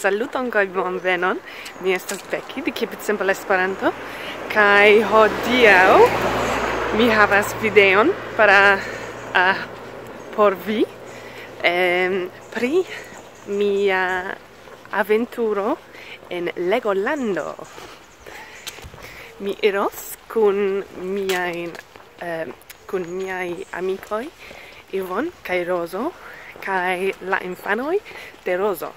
Saluton kaj bonvenon. Mi estas Becky de Keep It Simple Esperanto kaj hodiaŭ mi havas videon para uh, por vi em, pri mia aventuro en Legolando. Mi iros kun miaj eh, kun miaj amikoj Ivon kaj Rozo kaj la infanoj de Rozo.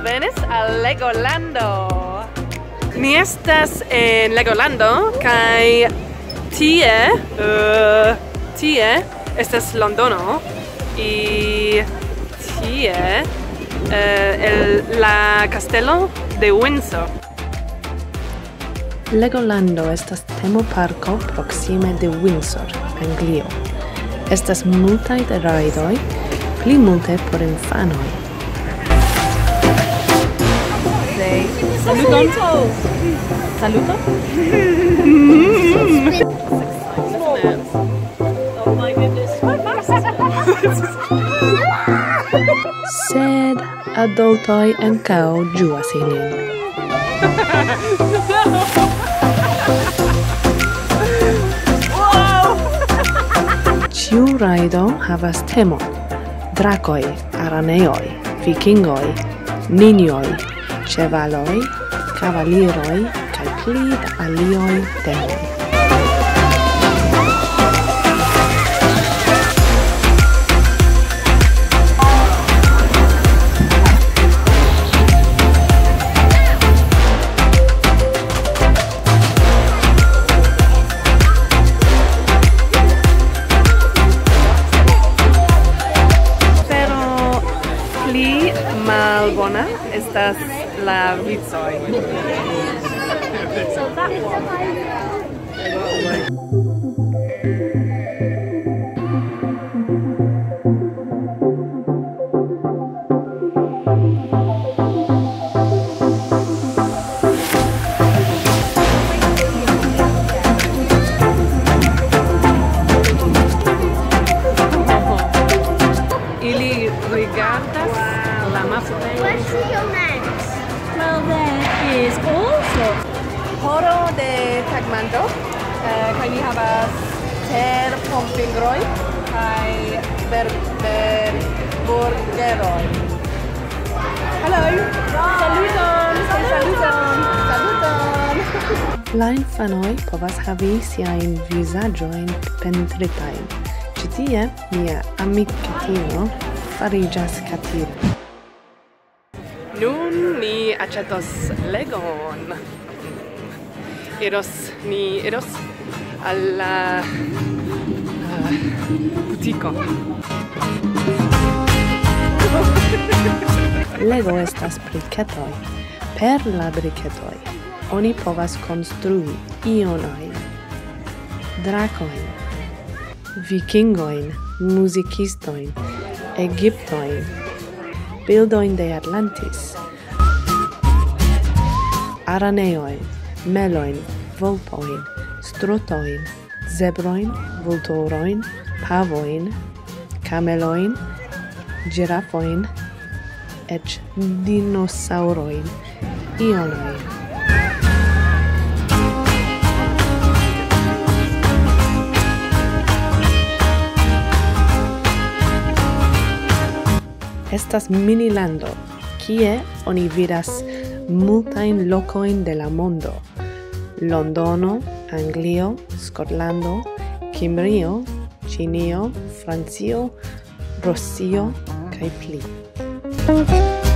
alvenis al Legolando. Ni estas en Legolando kaj tie uh, tie estas Londono y tie uh, el la castelo de Windsor. Legolando estas temo parko proksime de Windsor, Anglio. Estas multaj rajdoj, pli multe por infanoj Saluton. Saluton. Oh my goodness. Sed adultoj ankaŭ ĝuas ilin. Ĉiu rajdo havas temon. Dracoi, araneoi, vikingoi, ninioi, ĉevaloj, kavaliroj cae pli da Pero temoj. malbona estas la vicoi. So that Ili de tagmanto eh, kaj ni havas ter pomfingroj kaj ber, ber burgeroj. Hello! Saluton! Saluton! Saluton! La infanoi povas havi siajn vizaĝojn pentritajn. Ĉi tie mia amiketino fariĝas katiro. Nun ni aĉetos legon eros, ni eros alla uh, butico. Lego estas briketoj. Per la briketoj oni povas konstrui ion ajn. Drakojn, vikingojn, muzikistojn, egiptojn, bildojn de Atlantis, araneojn, meloin, volpoin, strutoin, zebroin, vultoroin, pavoin, cameloin, girafoin, ec dinosauroin, ionoin. Estas minilando kie oni vidas multain locoin de la mondo. Londono, Anglio, Scotlando, Kimrio, Cinio, Francio, Rossio, kai pli.